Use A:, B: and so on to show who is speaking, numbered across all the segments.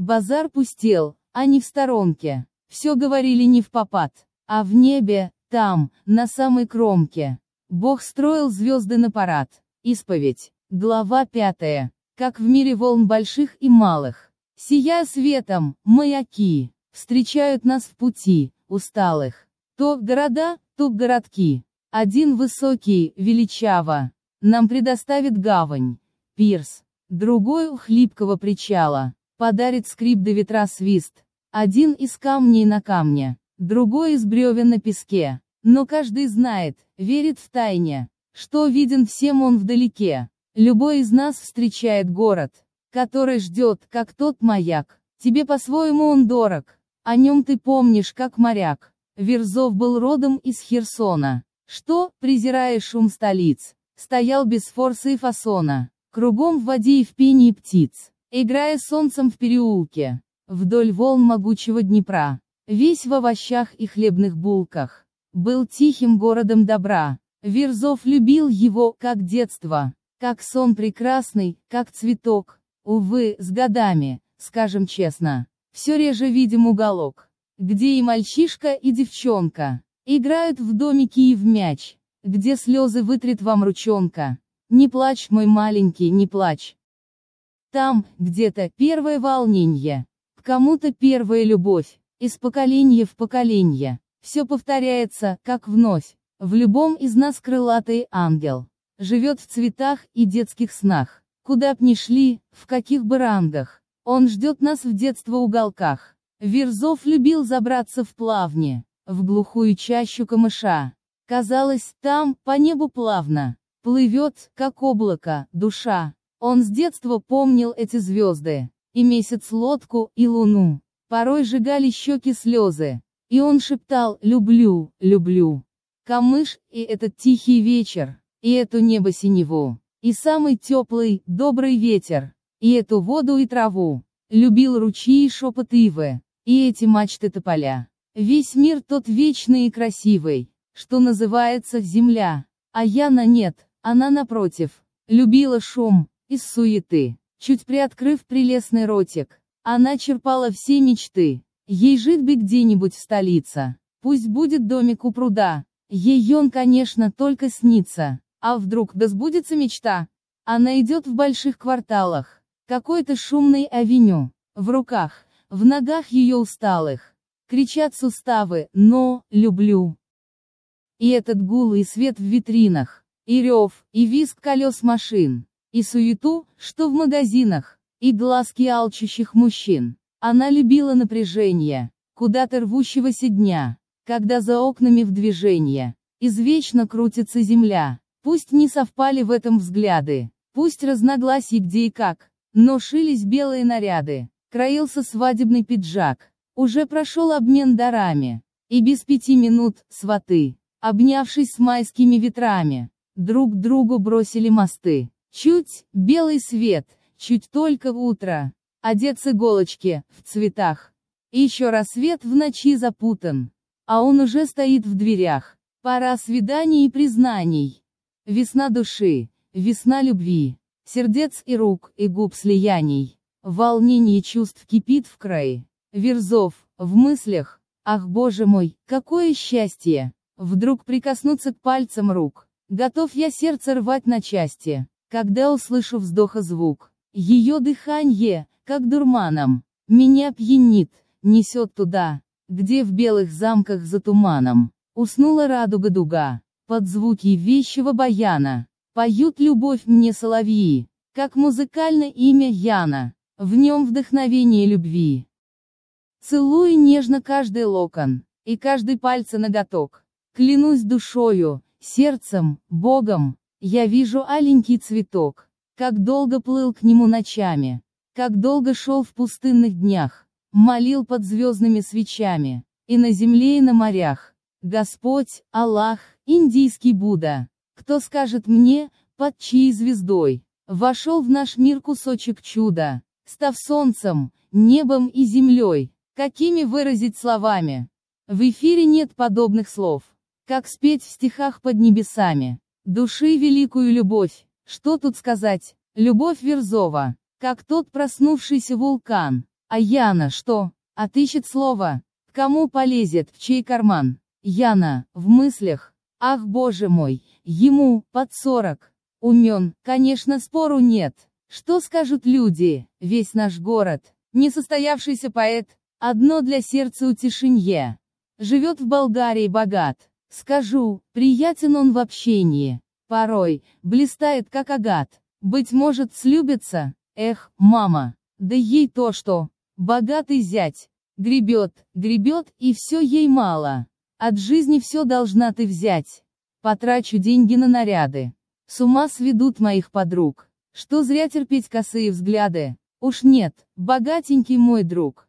A: Базар пустел, а не в сторонке. Все говорили не в попад, а в небе, там, на самой кромке. Бог строил звезды на парад. Исповедь. Глава пятая. Как в мире волн больших и малых. Сияя светом, маяки, встречают нас в пути, усталых. То города, то городки. Один высокий, величаво, нам предоставит гавань, пирс. Другой у хлипкого причала, подарит скрип до ветра свист. Один из камней на камне, другой из бревен на песке. Но каждый знает, верит в тайне, что виден всем он вдалеке. Любой из нас встречает город, который ждет, как тот маяк. Тебе по-своему он дорог, о нем ты помнишь, как моряк. Верзов был родом из Херсона. Что, презирая шум столиц, стоял без форса и фасона, кругом в воде и в пении птиц, играя солнцем в переулке, вдоль волн могучего Днепра, весь в овощах и хлебных булках, был тихим городом добра. Верзов любил его, как детство, как сон прекрасный, как цветок. Увы, с годами, скажем честно, все реже видим уголок где и мальчишка, и девчонка играют в домики и в мяч, где слезы вытрет вам ручонка. Не плачь, мой маленький, не плачь. Там, где-то, первое волнение, к кому-то первая любовь, из поколения в поколение. Все повторяется, как вновь. В любом из нас крылатый ангел. Живет в цветах и детских снах. Куда б ни шли, в каких бы рангах. Он ждет нас в детство уголках. Верзов любил забраться в плавни, в глухую чащу камыша. Казалось, там, по небу плавно, плывет, как облако, душа. Он с детства помнил эти звезды, и месяц лодку, и луну. Порой сжигали щеки слезы, и он шептал «люблю, люблю». Камыш, и этот тихий вечер, и эту небо синеву, и самый теплый, добрый ветер, и эту воду и траву. Любил ручьи и шепот ивы, и эти мачты тополя. Весь мир тот вечный и красивый, что называется земля. А Яна нет, она напротив, любила шум, из суеты. Чуть приоткрыв прелестный ротик, она черпала все мечты. Ей жить бы где-нибудь в столице. Пусть будет домик у пруда. Ей он, конечно, только снится. А вдруг да сбудется мечта? Она идет в больших кварталах. Какой-то шумный авеню. В руках, в ногах ее усталых. Кричат суставы, но, люблю. И этот гул и свет в витринах, и рев, и визг колес машин, и суету, что в магазинах, и глазки алчущих мужчин. Она любила напряжение, куда-то рвущегося дня, когда за окнами в движение, извечно крутится земля. Пусть не совпали в этом взгляды, пусть разногласий где и как, но шились белые наряды, Краился свадебный пиджак. Уже прошел обмен дарами. И без пяти минут, сваты, обнявшись с майскими ветрами, друг другу бросили мосты. Чуть, белый свет, чуть только утро. Одет с иголочки, в цветах. Еще рассвет в ночи запутан. А он уже стоит в дверях. Пора свиданий и признаний. Весна души, весна любви, сердец и рук, и губ слияний. Волнение чувств кипит в крае. Верзов, в мыслях. Ах боже мой, какое счастье! Вдруг прикоснуться к пальцам рук. Готов я сердце рвать на части, когда услышу вздоха звук. Ее дыхание, как дурманом, меня пьянит, несет туда, где в белых замках за туманом. Уснула радуга дуга, под звуки вещего баяна. Поют любовь мне соловьи, как музыкально имя Яна. В нем вдохновение любви. Целую нежно каждый локон, и каждый пальцы ноготок. Клянусь душою, сердцем, Богом, я вижу аленький цветок. Как долго плыл к нему ночами, как долго шел в пустынных днях, молил под звездными свечами, и на земле и на морях. Господь, Аллах, индийский Будда, кто скажет мне, под чьей звездой, вошел в наш мир кусочек чуда, став солнцем, небом и землей. Какими выразить словами? В эфире нет подобных слов. Как спеть в стихах под небесами? Души великую любовь. Что тут сказать? Любовь Верзова. Как тот проснувшийся вулкан. А Яна что? Отыщет слово. Кому полезет, в чей карман? Яна, в мыслях. Ах боже мой, ему, под сорок. Умен, конечно спору нет. Что скажут люди, весь наш город, несостоявшийся поэт, одно для сердца утешенье. Живет в Болгарии богат. Скажу, приятен он в общении. Порой, блистает как агат. Быть может, слюбится? Эх, мама, да ей то что. Богатый зять. Гребет, гребет, и все ей мало. От жизни все должна ты взять. Потрачу деньги на наряды. С ума сведут моих подруг. Что зря терпеть косые взгляды. Уж нет, богатенький мой друг.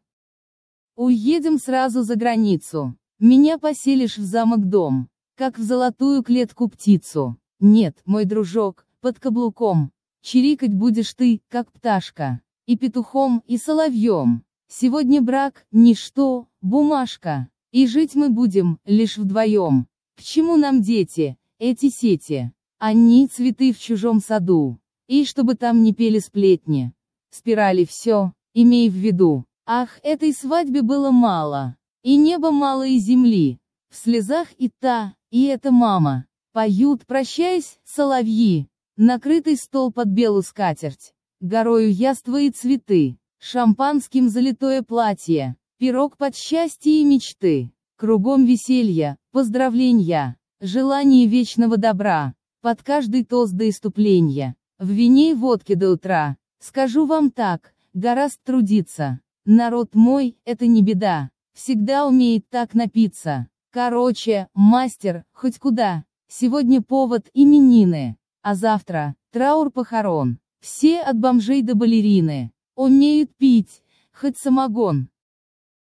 A: Уедем сразу за границу. Меня поселишь в замок-дом, как в золотую клетку птицу. Нет, мой дружок, под каблуком. Чирикать будешь ты, как пташка и петухом, и соловьем. Сегодня брак, ничто, бумажка. И жить мы будем, лишь вдвоем. К чему нам дети, эти сети? Они цветы в чужом саду. И чтобы там не пели сплетни. Спирали все, имей в виду. Ах, этой свадьбе было мало. И неба мало, и земли. В слезах и та, и эта мама. Поют, прощаясь, соловьи. Накрытый стол под белую скатерть горою яства и цветы, шампанским залитое платье, пирог под счастье и мечты, кругом веселья, поздравления, желание вечного добра, под каждый тост до иступления, в вине и водке до утра. Скажу вам так, гораст трудиться. Народ мой, это не беда, всегда умеет так напиться. Короче, мастер, хоть куда. Сегодня повод именины, а завтра траур похорон. Все от бомжей до балерины. Умеют пить, хоть самогон.